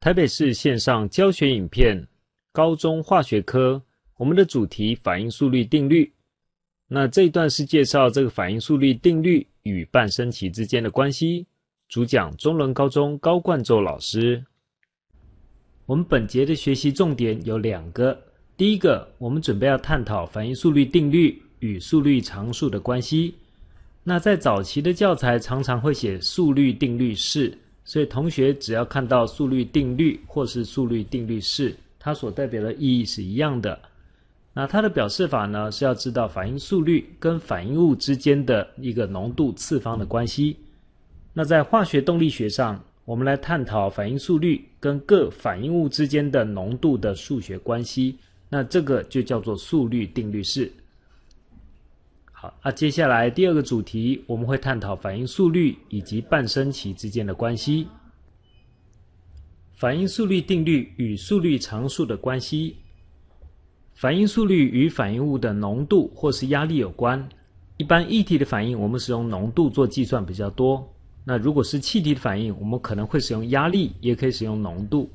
台北市线上教学影片，高中化学科，我们的主题反应速率定律。那这一段是介绍这个反应速率定律与半生期之间的关系。主讲中仑高中高冠洲老师。我们本节的学习重点有两个，第一个，我们准备要探讨反应速率定律与速率常数的关系。那在早期的教材常常会写速率定律式。所以，同学只要看到速率定律或是速率定律式，它所代表的意义是一样的。那它的表示法呢，是要知道反应速率跟反应物之间的一个浓度次方的关系。那在化学动力学上，我们来探讨反应速率跟各反应物之间的浓度的数学关系。那这个就叫做速率定律式。好，那接下来第二个主题，我们会探讨反应速率以及半升期之间的关系。反应速率定律与速率常数的关系。反应速率与反应物的浓度或是压力有关。一般液体的反应，我们使用浓度做计算比较多。那如果是气体的反应，我们可能会使用压力，也可以使用浓度。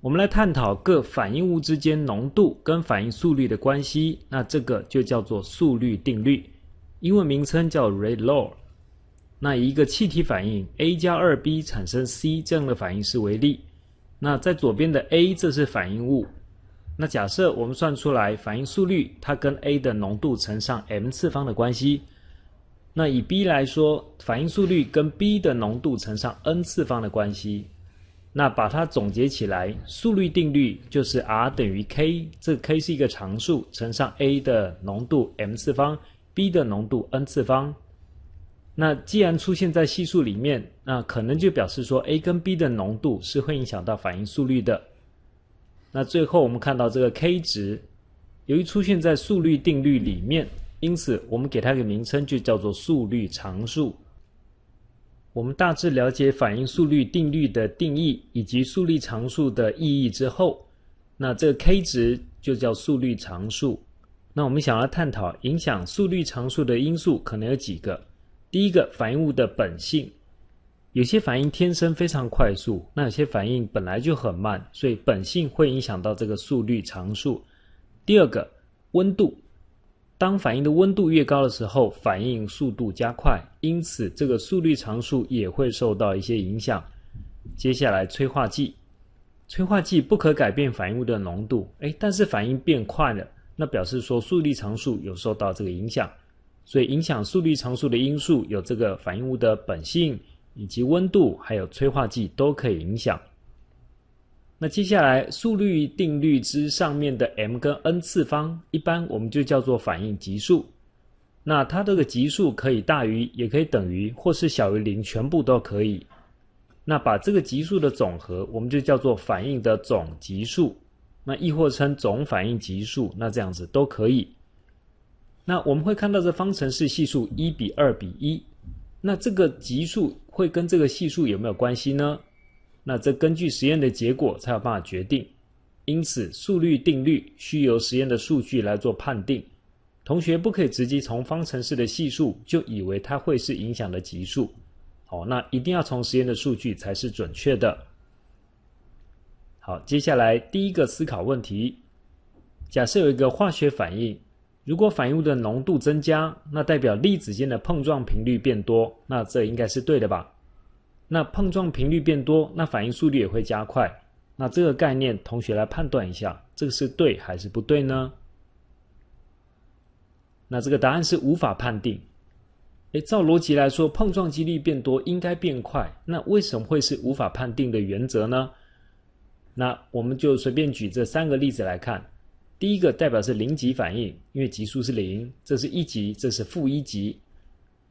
我们来探讨各反应物之间浓度跟反应速率的关系，那这个就叫做速率定律，英文名称叫 Rate Law。那以一个气体反应 A 加二 B 产生 C 这样的反应式为例，那在左边的 A 这是反应物，那假设我们算出来反应速率，它跟 A 的浓度乘上 m 次方的关系，那以 B 来说，反应速率跟 B 的浓度乘上 n 次方的关系。那把它总结起来，速率定律就是 R 等于 K，这 K 是一个常数，乘上 A 的浓度 m 次方，B 的浓度 n 次方。那既然出现在系数里面，那可能就表示说 A 跟 B 的浓度是会影响到反应速率的。那最后我们看到这个 K 值，由于出现在速率定律里面，因此我们给它一个名称，就叫做速率常数。我们大致了解反应速率定律的定义以及速率常数的意义之后，那这个 K 值就叫速率常数。那我们想要探讨影响速率常数的因素，可能有几个。第一个，反应物的本性，有些反应天生非常快速，那有些反应本来就很慢，所以本性会影响到这个速率常数。第二个，温度。当反应的温度越高的时候，反应速度加快，因此这个速率常数也会受到一些影响。接下来，催化剂，催化剂不可改变反应物的浓度，诶，但是反应变快了，那表示说速率常数有受到这个影响。所以，影响速率常数的因素有这个反应物的本性，以及温度，还有催化剂都可以影响。那接下来，速率定律之上面的 m 跟 n 次方，一般我们就叫做反应级数。那它这个级数可以大于，也可以等于，或是小于零，全部都可以。那把这个级数的总和，我们就叫做反应的总级数。那亦或称总反应级数，那这样子都可以。那我们会看到这方程式系数一比二比一。那这个级数会跟这个系数有没有关系呢？那这根据实验的结果才有办法决定，因此速率定律需由实验的数据来做判定。同学不可以直接从方程式的系数就以为它会是影响的级数，好，那一定要从实验的数据才是准确的。好，接下来第一个思考问题：假设有一个化学反应，如果反应物的浓度增加，那代表粒子间的碰撞频率变多，那这应该是对的吧？那碰撞频率变多，那反应速率也会加快。那这个概念，同学来判断一下，这个是对还是不对呢？那这个答案是无法判定。诶，照逻辑来说，碰撞几率变多应该变快，那为什么会是无法判定的原则呢？那我们就随便举这三个例子来看。第一个代表是零级反应，因为级数是零，这是一级，这是负一级。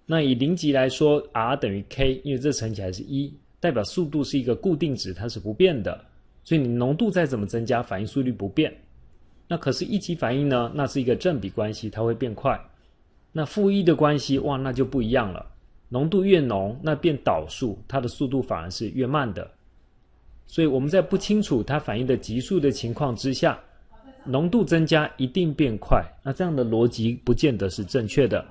那以零级来说，r 等于 k，因为这乘起来是一，代表速度是一个固定值，它是不变的。所以你浓度再怎么增加，反应速率不变。那可是一级反应呢？那是一个正比关系，它会变快。那负一的关系，哇，那就不一样了。浓度越浓，那变导数，它的速度反而是越慢的。所以我们在不清楚它反应的级数的情况之下，浓度增加一定变快，那这样的逻辑不见得是正确的。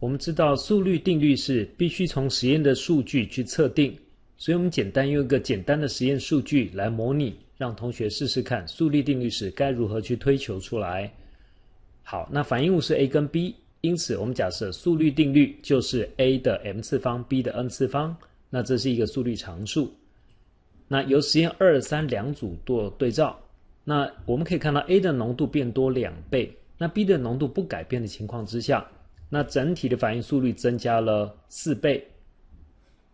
我们知道速率定律是必须从实验的数据去测定，所以我们简单用一个简单的实验数据来模拟，让同学试试看速率定律是该如何去推求出来。好，那反应物是 a 跟 b，因此我们假设速率定律就是 a 的 m 次方，b 的 n 次方，那这是一个速率常数。那由实验二三两组做对照，那我们可以看到 a 的浓度变多两倍，那 b 的浓度不改变的情况之下，那整体的反应速率增加了四倍。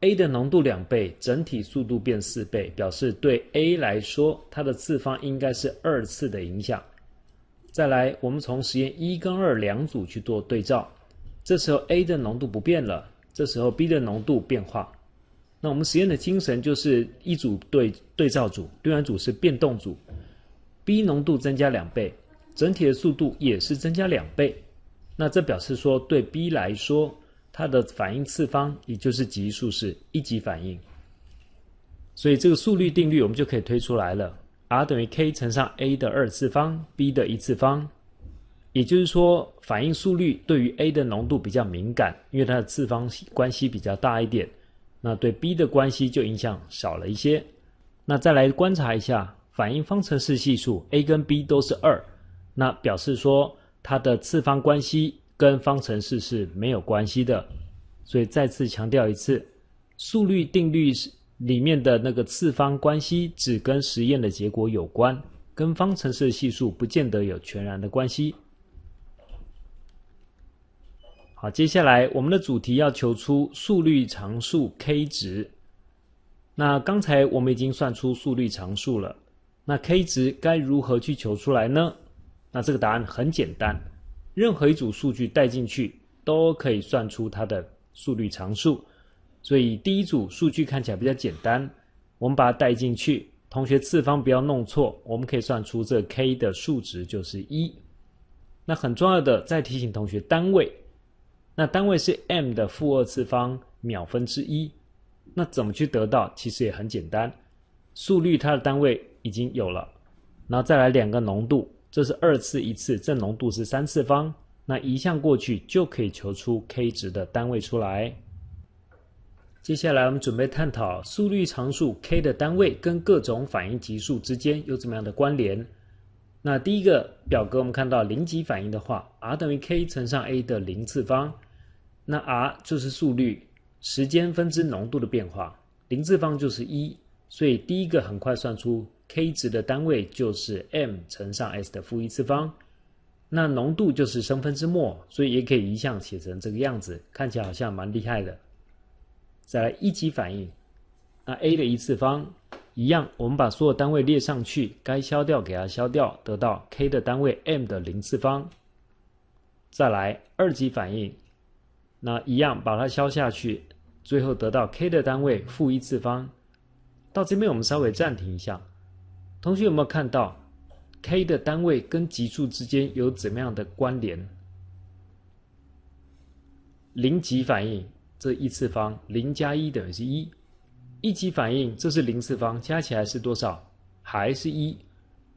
a 的浓度两倍，整体速度变四倍，表示对 a 来说，它的次方应该是二次的影响。再来，我们从实验一跟二两组去做对照，这时候 a 的浓度不变了，这时候 b 的浓度变化。那我们实验的精神就是一组对对照组，对完组是变动组，b 浓度增加两倍，整体的速度也是增加两倍。那这表示说，对 b 来说。它的反应次方，也就是级数是一级反应，所以这个速率定律我们就可以推出来了：R 等于 K 乘上 a 的二次方，b 的一次方。也就是说，反应速率对于 a 的浓度比较敏感，因为它的次方关系比较大一点，那对 b 的关系就影响少了一些。那再来观察一下反应方程式系数，a 跟 b 都是二，那表示说它的次方关系。跟方程式是没有关系的，所以再次强调一次，速率定律里面的那个次方关系只跟实验的结果有关，跟方程式系数不见得有全然的关系。好，接下来我们的主题要求出速率常数 k 值。那刚才我们已经算出速率常数了，那 k 值该如何去求出来呢？那这个答案很简单。任何一组数据带进去，都可以算出它的速率常数。所以第一组数据看起来比较简单，我们把它带进去。同学次方不要弄错，我们可以算出这 k 的数值就是一。那很重要的，再提醒同学单位，那单位是 m 的负二次方秒分之一。那怎么去得到？其实也很简单，速率它的单位已经有了，然后再来两个浓度。这是二次一次，正浓度是三次方，那移项过去就可以求出 k 值的单位出来。接下来我们准备探讨速率常数 k 的单位跟各种反应级数之间有怎么样的关联。那第一个表格我们看到零级反应的话，r 等于 k 乘上 a 的零次方，那 r 就是速率，时间分之浓度的变化，零次方就是一，所以第一个很快算出。K 值的单位就是 m 乘上 s 的负一次方，那浓度就是升分之末，所以也可以移项写成这个样子，看起来好像蛮厉害的。再来一级反应，那 a 的一次方一样，我们把所有单位列上去，该消掉给它消掉，得到 k 的单位 m 的零次方。再来二级反应，那一样把它消下去，最后得到 k 的单位负一次方。到这边我们稍微暂停一下。同学有没有看到，k 的单位跟级数之间有怎么样的关联？零级反应这一次方，零加一等于是一；一级反应这是零次方，加起来是多少？还是一？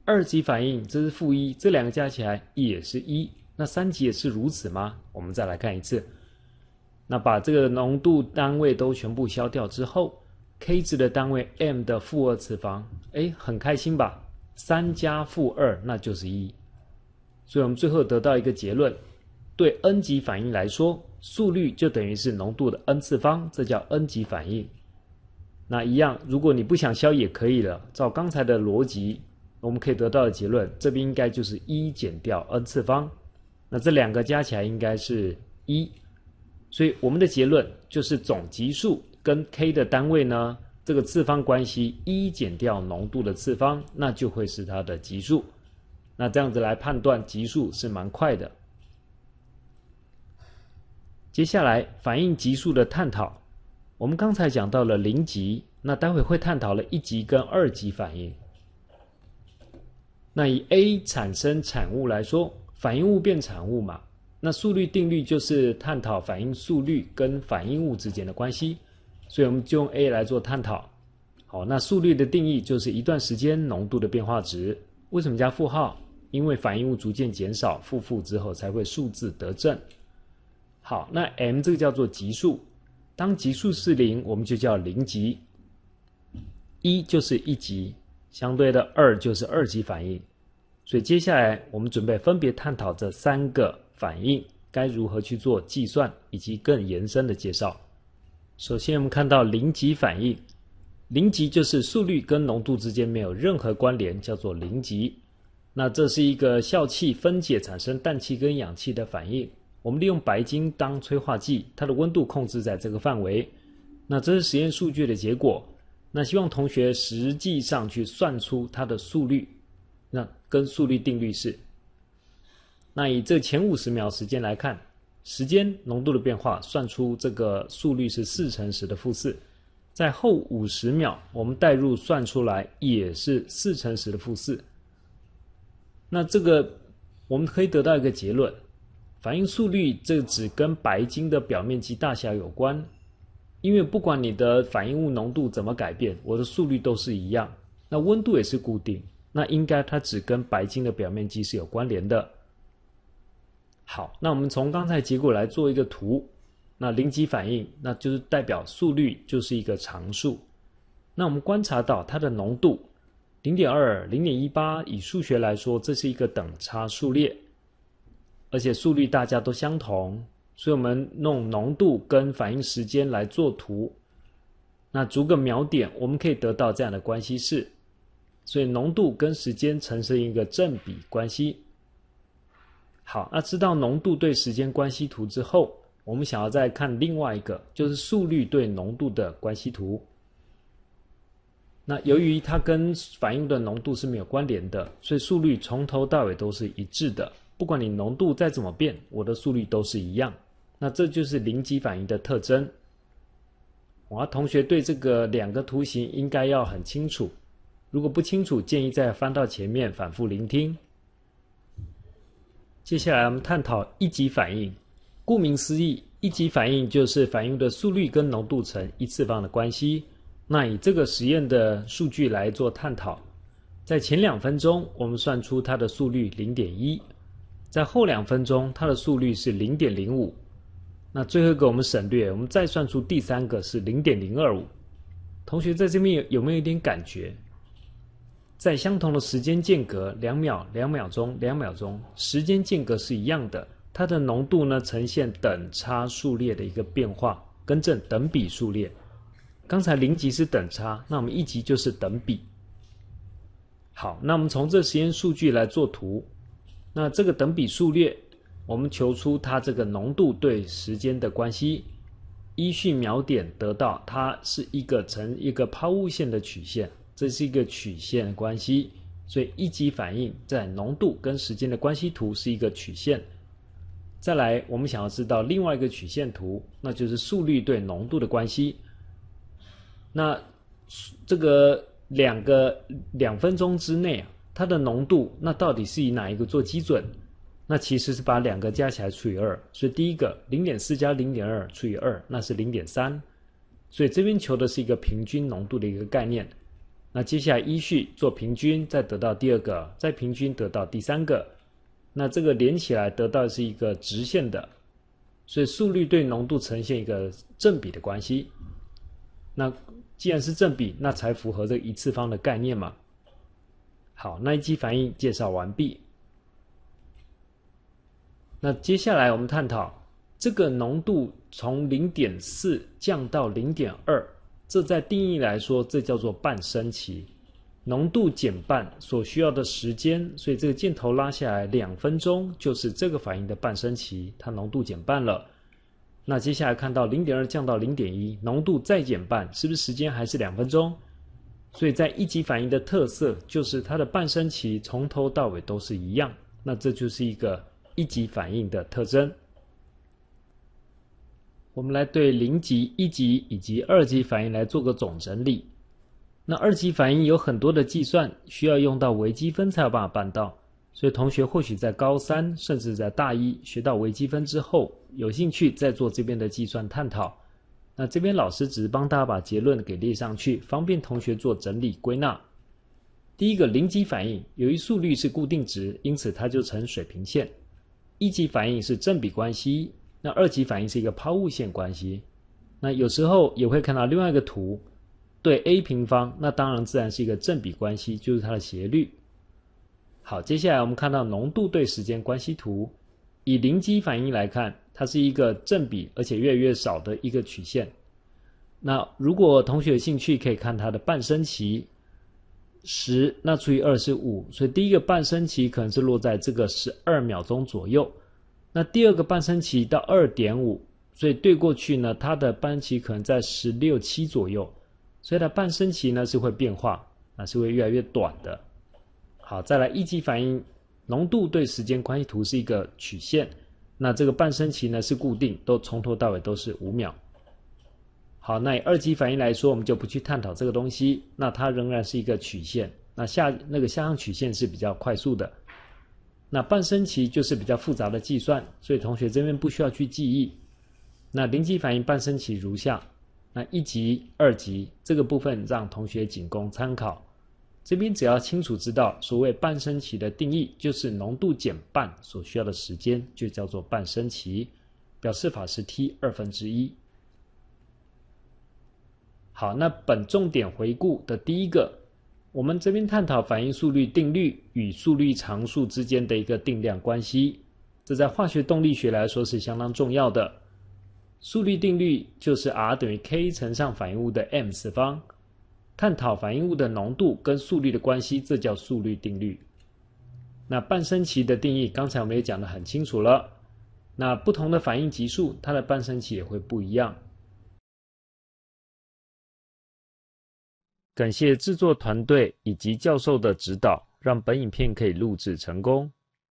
二级反应这是负一，这两个加起来也是一。那三级也是如此吗？我们再来看一次。那把这个浓度单位都全部消掉之后。K 值的单位 m 的负二次方，哎，很开心吧？三加负二那就是一，所以我们最后得到一个结论：对 n 级反应来说，速率就等于是浓度的 n 次方，这叫 n 级反应。那一样，如果你不想消也可以了。照刚才的逻辑，我们可以得到的结论，这边应该就是一减掉 n 次方，那这两个加起来应该是一，所以我们的结论就是总级数。跟 k 的单位呢，这个次方关系一减掉浓度的次方，那就会是它的级数。那这样子来判断级数是蛮快的。接下来反应级数的探讨，我们刚才讲到了零级，那待会会探讨了一级跟二级反应。那以 A 产生产物来说，反应物变产物嘛，那速率定律就是探讨反应速率跟反应物之间的关系。所以我们就用 A 来做探讨。好，那速率的定义就是一段时间浓度的变化值。为什么加负号？因为反应物逐渐减少，负负之后才会数字得正。好，那 m 这个叫做级数。当级数是零，我们就叫零级。一就是一级，相对的二就是二级反应。所以接下来我们准备分别探讨这三个反应该如何去做计算，以及更延伸的介绍。首先，我们看到零级反应，零级就是速率跟浓度之间没有任何关联，叫做零级。那这是一个笑气分解产生氮气跟氧气的反应。我们利用白金当催化剂，它的温度控制在这个范围。那这是实验数据的结果。那希望同学实际上去算出它的速率。那跟速率定律是，那以这前五十秒时间来看，时间浓度的变化，算出这个速率是四乘十的负四。在后五十秒，我们代入算出来也是四乘十的负四。那这个我们可以得到一个结论：反应速率这只跟白金的表面积大小有关，因为不管你的反应物浓度怎么改变，我的速率都是一样，那温度也是固定。那应该它只跟白金的表面积是有关联的。好，那我们从刚才结果来做一个图。那零级反应，那就是代表速率就是一个常数。那我们观察到它的浓度零点二、零点一八，以数学来说，这是一个等差数列，而且速率大家都相同，所以我们弄浓度跟反应时间来做图。那逐个秒点，我们可以得到这样的关系式。所以浓度跟时间呈现一个正比关系。好，那知道浓度对时间关系图之后，我们想要再看另外一个，就是速率对浓度的关系图。那由于它跟反应的浓度是没有关联的，所以速率从头到尾都是一致的。不管你浓度再怎么变，我的速率都是一样。那这就是零级反应的特征。我同学对这个两个图形应该要很清楚。如果不清楚，建议再翻到前面反复聆听。接下来我们探讨一级反应。顾名思义，一级反应就是反应的速率跟浓度成一次方的关系。那以这个实验的数据来做探讨，在前两分钟，我们算出它的速率零点一；在后两分钟，它的速率是零点零五。那最后一个我们省略，我们再算出第三个是零点零二五。同学在这边有有没有一点感觉？在相同的时间间隔，两秒、两秒钟、两秒钟，时间间隔是一样的。它的浓度呢，呈现等差数列的一个变化，更正等比数列。刚才零级是等差，那我们一级就是等比。好，那我们从这实验数据来做图。那这个等比数列，我们求出它这个浓度对时间的关系，依序秒点得到，它是一个呈一个抛物线的曲线。这是一个曲线关系，所以一级反应在浓度跟时间的关系图是一个曲线。再来，我们想要知道另外一个曲线图，那就是速率对浓度的关系。那这个两个两分钟之内啊，它的浓度那到底是以哪一个做基准？那其实是把两个加起来除以二，所以第一个零点四加零点二除以二，那是零点三。所以这边求的是一个平均浓度的一个概念。那接下来依序做平均，再得到第二个，再平均得到第三个，那这个连起来得到是一个直线的，所以速率对浓度呈现一个正比的关系。那既然是正比，那才符合这一次方的概念嘛。好，那一级反应介绍完毕。那接下来我们探讨这个浓度从零点四降到零点二。这在定义来说，这叫做半升期，浓度减半所需要的时间，所以这个箭头拉下来两分钟，就是这个反应的半升期，它浓度减半了。那接下来看到零点二降到零点一，浓度再减半，是不是时间还是两分钟？所以在一级反应的特色就是它的半升期从头到尾都是一样，那这就是一个一级反应的特征。我们来对零级、一级以及二级反应来做个总整理。那二级反应有很多的计算，需要用到微积分才有办法办到。所以同学或许在高三甚至在大一学到微积分之后，有兴趣再做这边的计算探讨。那这边老师只是帮大家把结论给列上去，方便同学做整理归纳。第一个零级反应，由于速率是固定值，因此它就成水平线。一级反应是正比关系。那二级反应是一个抛物线关系，那有时候也会看到另外一个图，对 a 平方，那当然自然是一个正比关系，就是它的斜率。好，接下来我们看到浓度对时间关系图，以零基反应来看，它是一个正比而且越来越少的一个曲线。那如果同学有兴趣，可以看它的半升期，十那除以二是五，所以第一个半升期可能是落在这个十二秒钟左右。那第二个半升期到二点五，所以对过去呢，它的半期可能在十六七左右，所以它半升期呢是会变化，那是会越来越短的。好，再来一级反应浓度对时间关系图是一个曲线，那这个半升期呢是固定，都从头到尾都是五秒。好，那以二级反应来说，我们就不去探讨这个东西，那它仍然是一个曲线，那下那个下降曲线是比较快速的，那半升期就是比较复杂的计算，所以同学这边不需要去记忆。那零级反应半升期如下，那一级、二级这个部分让同学仅供参考。这边只要清楚知道，所谓半升期的定义，就是浓度减半所需要的时间，就叫做半升期。表示法是 t 二分之一。好，那本重点回顾的第一个，我们这边探讨反应速率定律与速率常数之间的一个定量关系，这在化学动力学来说是相当重要的。速率定律就是 R 等于 K 乘上反应物的 m 次方。探讨反应物的浓度跟速率的关系，这叫速率定律。那半生期的定义，刚才我们也讲得很清楚了。那不同的反应级数，它的半生期也会不一样。感谢制作团队以及教授的指导，让本影片可以录制成功。